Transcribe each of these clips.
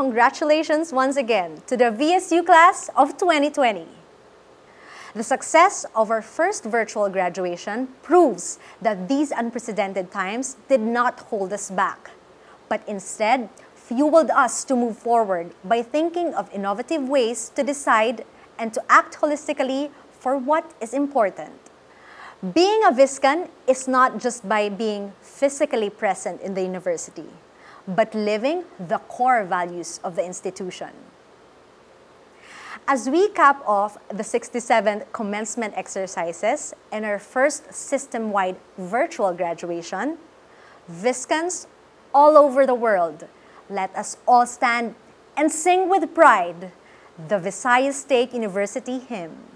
congratulations once again to the VSU class of 2020. The success of our first virtual graduation proves that these unprecedented times did not hold us back, but instead fueled us to move forward by thinking of innovative ways to decide and to act holistically for what is important. Being a Viscan is not just by being physically present in the university, but living the core values of the institution. As we cap off the 67th commencement exercises and our first system-wide virtual graduation, Viscans all over the world let us all stand and sing with pride the Visayas State University hymn.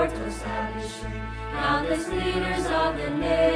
Sport to establish countless leaders of the nation.